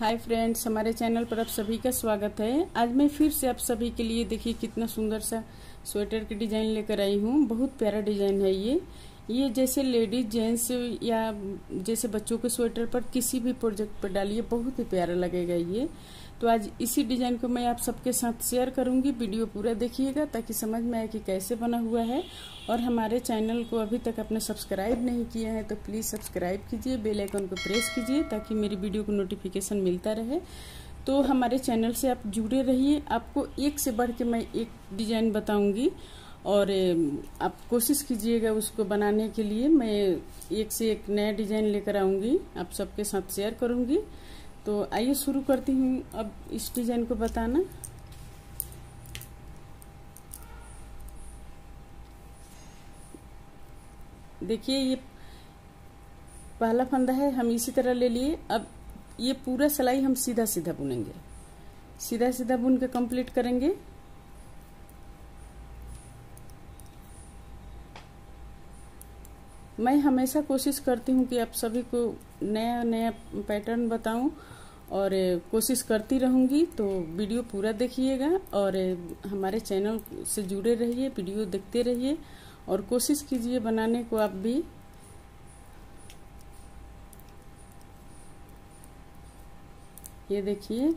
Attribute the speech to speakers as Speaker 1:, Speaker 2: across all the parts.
Speaker 1: Hi friends हमारे channel पर आप सभी का स्वागत है। आज मैं फिर से आप सभी के लिए देखिए कितना सुंदर सा स्वेटर की डिज़ाइन लेकर आई हूँ। बहुत प्यारा डिज़ाइन है ये। ये जैसे लेडीज़ जेंट्स या जैसे बच्चों के स्वेटर पर किसी भी प्रोजेक्ट पर डालिए, बहुत ही प्यारा लगेगा ये। तो आज इसी डिज़ाइन को मैं आप सबके साथ शेयर करूँगी। वीडियो पूरा देखिएगा ताकि समझ में आए कि कैसे बना हुआ है। और हमारे चैनल को अभी तक आपने सब्सक्राइब नहीं किया है तो प्लीज़ सब्सक्राइब कीजिए, बेल आइकन को प्रेस कीजिए ताकि मेरी वीडियो को नोटिफिकेशन मिलता रहे। तो हमारे चैनल से आप जुड़े रहिए। आपको एक से बढ़ के मैं एक डिज़ाइन बताऊँगी और आप कोशिश कीजिएगा उसको बनाने के लिए। मैं एक से एक नया डिज़ाइन लेकर आऊँगी। आप सबके साथ शेयर करूँगी। तो आइए शुरू करती हूँ। अब इस डिज़ाइन को बताना। देखिए, ये पहला फंदा है, हम इसी तरह ले लिए। अब ये पूरा सिलाई हम सीधा सीधा बुनेंगे। सीधा सीधा बुन के कंप्लीट करेंगे। मैं हमेशा कोशिश करती हूँ कि आप सभी को नया नया पैटर्न बताऊँ और कोशिश करती रहूँगी। तो वीडियो पूरा देखिएगा और हमारे चैनल से जुड़े रहिए, वीडियो देखते रहिए और कोशिश कीजिए बनाने को आप भी। ये देखिए।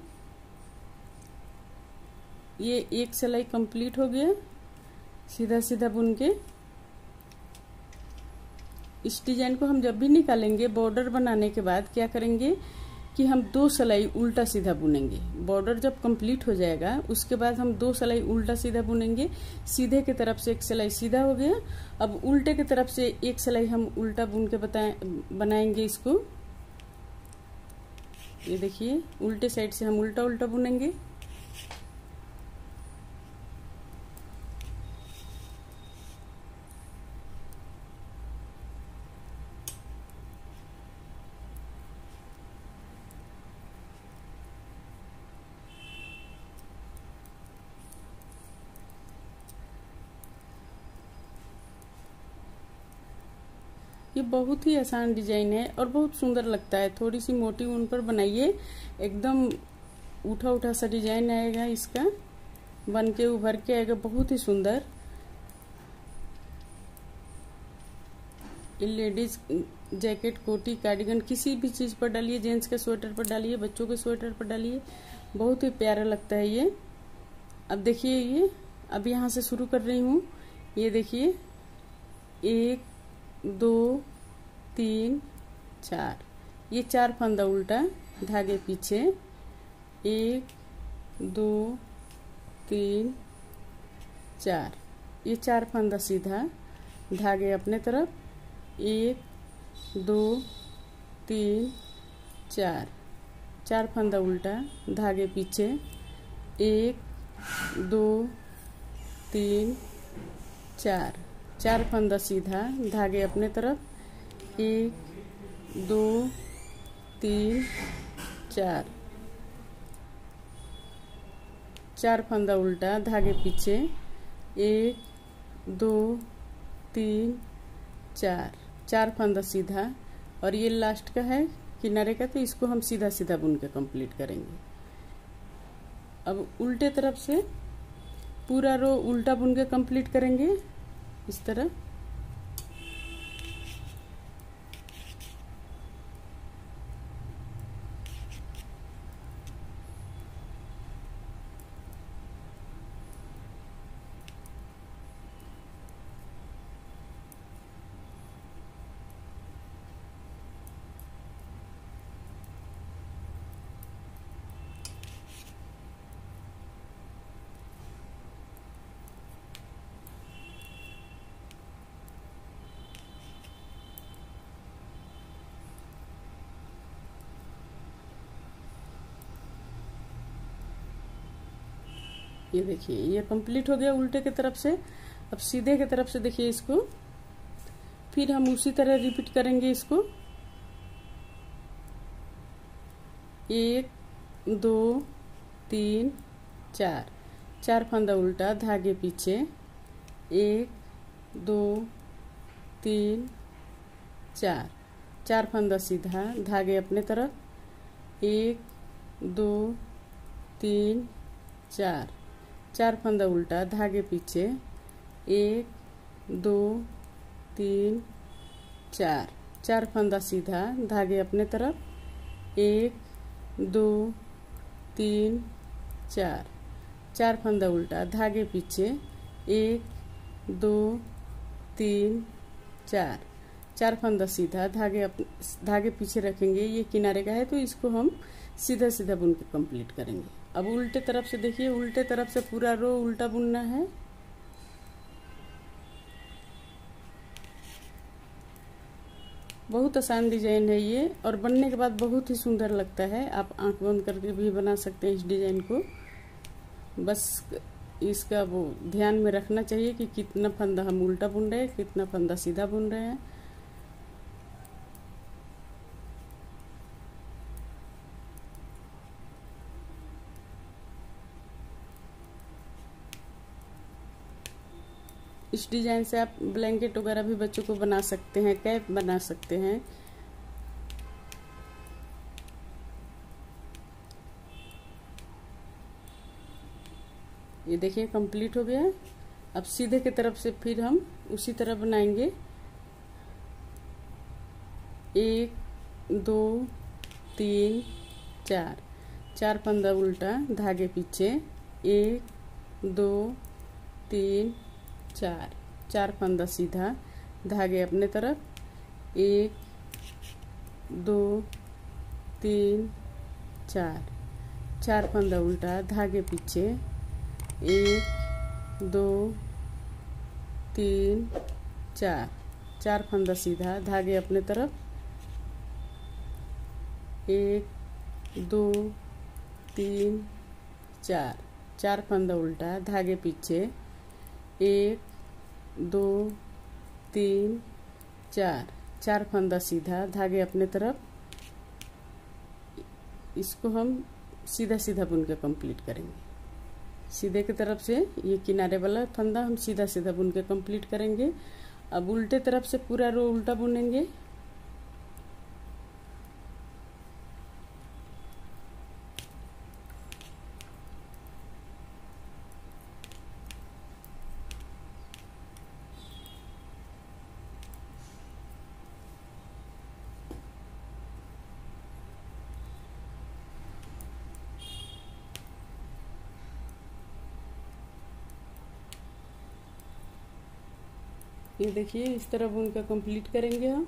Speaker 1: ये एक सिलाई कंप्लीट हो गया सीधा सीधा बुन के इस डिज़ाइन को हम जब भी निकालेंगे बॉर्डर बनाने के बाद क्या करेंगे कि हम दो सिलाई उल्टा सीधा बुनेंगे। बॉर्डर जब कंप्लीट हो जाएगा, उसके बाद हम दो सिलाई उल्टा सीधा बुनेंगे। सीधे की तरफ़ से एक सिलाई सीधा हो गया। अब उल्टे की तरफ़ से एक सिलाई हम उल्टा बुन के बताए, बनाएँगे इसको। ये देखिए, उल्टे साइड से हम उल्टा उल्टा बुनेंगे। ये बहुत ही आसान डिज़ाइन है और बहुत सुंदर लगता है। थोड़ी सी मोटी ऊन पर बनाइए। एकदम उठा उठा सा डिज़ाइन आएगा इसका। बन के, उभर के आएगा। बहुत ही सुंदर। लेडीज़ जैकेट, कोटी, कार्डिगन किसी भी चीज़ पर डालिए। जेंट्स के स्वेटर पर डालिए, बच्चों के स्वेटर पर डालिए। बहुत ही प्यारा लगता है ये। अब देखिए ये। अब यहाँ से शुरू कर रही हूँ। ये देखिए। एक दो, तीन, चार। ये चार फंदा उल्टा, धागे पीछे। एक, दो, तीन, चार। ये चार फंदा सीधा, धागे अपने तरफ़। एक, दो, तीन, चार। चार फंदा उल्टा, धागे पीछे। एक, दो, तीन, चार। चार फंदा सीधा, धागे अपने तरफ़। एक, दो, तीन, चार। चार फंदा उल्टा, धागे पीछे। एक, दो, तीन, चार। चार फंदा सीधा। और ये लास्ट का है, किनारे का तो इसको हम सीधा सीधा बुन के कंप्लीट करेंगे। अब उल्टे तरफ़ से पूरा रो उल्टा बुन के कंप्लीट करेंगे। इस तरह। ये देखिए, ये कंप्लीट हो गया उल्टे की तरफ़ से। अब सीधे की तरफ़ से देखिए इसको। फिर हम उसी तरह रिपीट करेंगे इसको। एक, दो, तीन, चार। चार फंदा उल्टा, धागे पीछे। एक, दो, तीन, चार। चार फंदा सीधा, धागे अपने तरफ़। एक, दो, तीन, चार। चार फंदा उल्टा, धागे पीछे। एक, दो, तीन, चार। चार फंदा सीधा, धागे अपने तरफ़। एक, दो, तीन, चार। चार फंदा उल्टा, धागे पीछे। एक, दो, तीन, चार। चार फंदा सीधा, धागे धागे पीछे रखेंगे, ये किनारे का है तो इसको हम सीधा सीधा बुन के कंप्लीट करेंगे। अब उल्टे तरफ़ से देखिए, उल्टे तरफ़ से पूरा रो उल्टा बुनना है। बहुत आसान डिज़ाइन है ये, और बनने के बाद बहुत ही सुंदर लगता है। आप आँख बंद करके भी बना सकते हैं इस डिज़ाइन को। बस इसका वो ध्यान में रखना चाहिए कि कितना फंदा हम उल्टा बुन रहे हैं, कितना फंदा सीधा बुन रहे हैं। इस डिज़ाइन से आप ब्लैंकेट वगैरह भी बच्चों को बना सकते हैं, कैप बना सकते हैं। ये देखिए, कंप्लीट हो गया। अब सीधे की तरफ़ से फिर हम उसी तरह बनाएँगे। एक, दो, तीन, चार। चार पंद्रह उल्टा, धागे पीछे। एक, दो, तीन चार चार फंदा सीधा, धागे अपने तरफ़। एक, दो, तीन, चार। चार फंदा उल्टा, धागे पीछे। एक, दो, तीन, चार। चार फंदा सीधा, धागे अपने तरफ़। एक, दो, तीन, चार। चार फंदा उल्टा, धागे पीछे। एक, दो, तीन, चार। चार फंदा सीधा, धागे अपने तरफ़। इसको हम सीधा सीधा बुन के कंप्लीट करेंगे। सीधे की तरफ़ से ये किनारे वाला फंदा हम सीधा सीधा बुन के कंप्लीट करेंगे। अब उल्टे तरफ़ से पूरा रो उल्टा बुनेंगे। ये देखिए, इस तरह बुन का कंप्लीट करेंगे हम।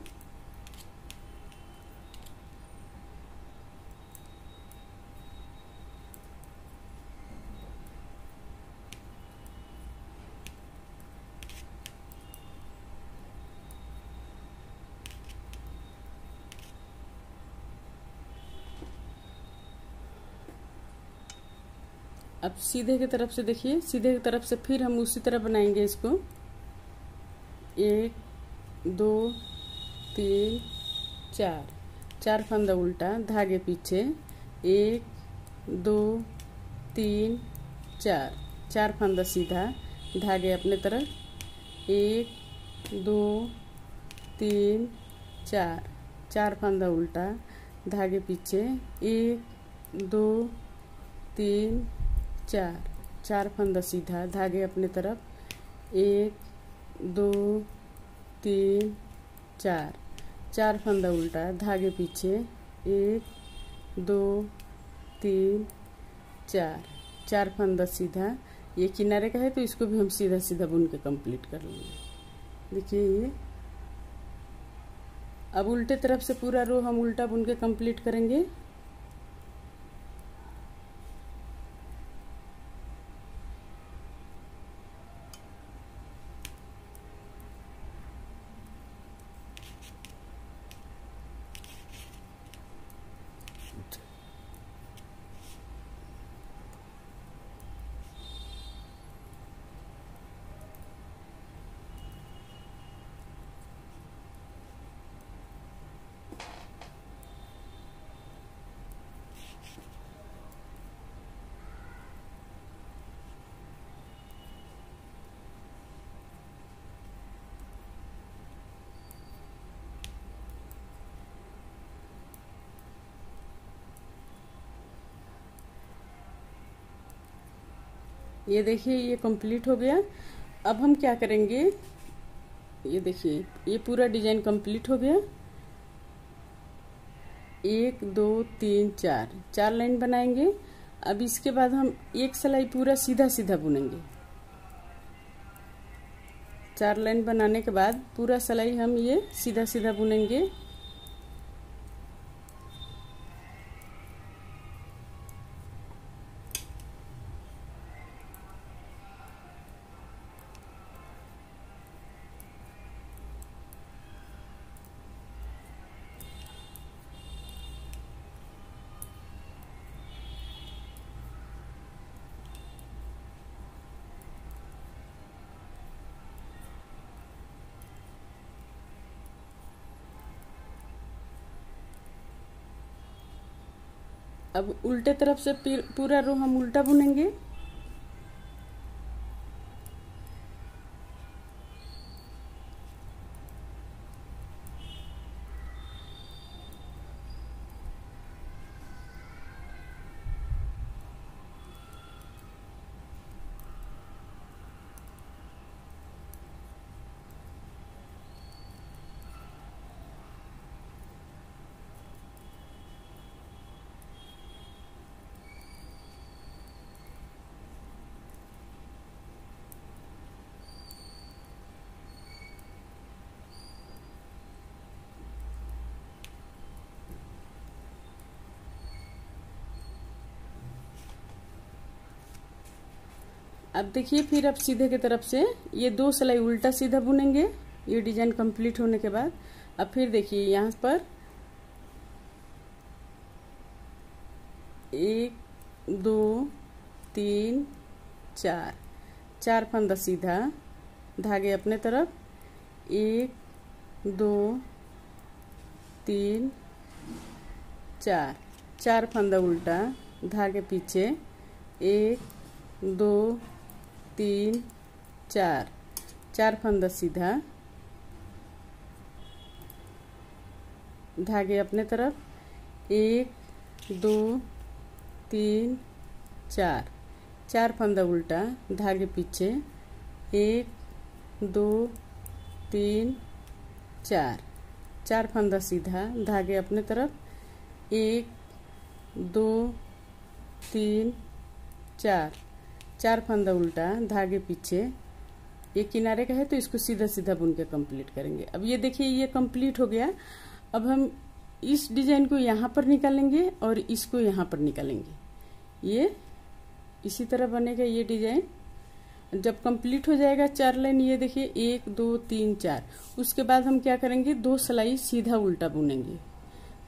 Speaker 1: अब सीधे की तरफ़ से देखिए, सीधे की तरफ़ से फिर हम उसी तरह बनाएँगे इसको। एक, दो, तीन, चार। चार फंदा उल्टा, धागे पीछे। एक, दो, तीन, चार। चार फंदा सीधा, धागे अपने तरफ़। एक, दो, तीन, चार। चार फंदा उल्टा, धागे पीछे। एक, दो, तीन, चार। चार फंदा सीधा, धागे अपने तरफ़। एक दो, तीन, चार। चार फंदा उल्टा, धागे पीछे। एक, दो, तीन, चार। चार फंदा सीधा। ये किनारे का है तो इसको भी हम सीधा सीधा बुन के कंप्लीट कर लेंगे। देखिए ये। अब उल्टे तरफ़ से पूरा रो हम उल्टा बुन के कंप्लीट करेंगे। ये देखिए, ये कंप्लीट हो गया। अब हम क्या करेंगे? ये देखिए, ये पूरा डिज़ाइन कंप्लीट हो गया। एक, दो, तीन, चार। चार लाइन बनाएँगे। अब इसके बाद हम एक सिलाई पूरा सीधा सीधा बुनेंगे। चार लाइन बनाने के बाद पूरा सिलाई हम ये सीधा सीधा बुनेंगे। अब उल्टे तरफ़ से पूरा रो हम उल्टा बुनेंगे। अब देखिए, फिर अब सीधे की तरफ़ से ये दो सिलाई उल्टा सीधा बुनेंगे। ये डिज़ाइन कंप्लीट होने के बाद अब फिर देखिए, यहाँ पर एक, दो, तीन, चार चार फंदा सीधा धागे अपने तरफ़। एक, दो, तीन, चार चार फंदा उल्टा धागे पीछे। एक, दो तीन, चार। चार फंदा सीधा। धागे अपने तरफ़। एक, दो, तीन, चार। चार फंदा उल्टा, धागे पीछे। एक, दो, तीन, चार। चार फंदा सीधा, धागे अपने तरफ़। एक, दो, तीन, चार। चार फंदा उल्टा, धागे पीछे ये किनारे का है तो इसको सीधा सीधा बुन के कंप्लीट करेंगे। अब ये देखिए, ये कंप्लीट हो गया। अब हम इस डिज़ाइन को यहाँ पर निकालेंगे और इसको यहाँ पर निकालेंगे। ये इसी तरह बनेगा ये डिज़ाइन जब कंप्लीट हो जाएगा चार लाइन, ये देखिए, एक, दो, तीन, चार। उसके बाद हम क्या करेंगे? दो सिलाई सीधा उल्टा बुनेंगे।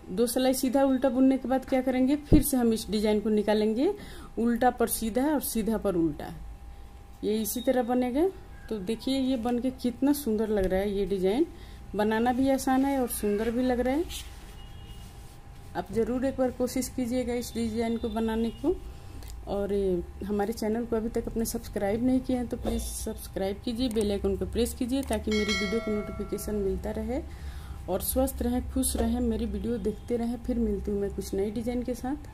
Speaker 1: दो सिलाई सीधा उल्टा बुनने के बाद क्या करेंगे? फिर से हम इस डिज़ाइन को निकालेंगे। उल्टा पर सीधा और सीधा पर उल्टा। ये इसी तरह बनेगा। तो देखिए, ये बन के कितना सुंदर लग रहा है ये डिज़ाइन। बनाना भी आसान है और सुंदर भी लग रहा है। आप ज़रूर एक बार कोशिश कीजिएगा इस डिज़ाइन को बनाने को। और हमारे चैनल को अभी तक अपने सब्सक्राइब नहीं किए हैं तो प्लीज़ सब्सक्राइब कीजिए, बेल आइकन को प्रेस कीजिए, ताकि मेरी वीडियो को नोटिफिकेशन मिलता रहे। और स्वस्थ रहें, खुश रहें, मेरी वीडियो देखते रहें, फिर मिलती हूँ मैं कुछ नई डिज़ाइन के साथ।